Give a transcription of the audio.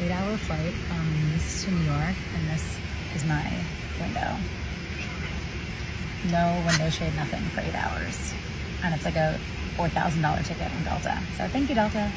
eight hour flight from Nice to New York, and this is my window. No window shade, nothing for eight hours. And it's like a $4,000 ticket on Delta. So thank you, Delta.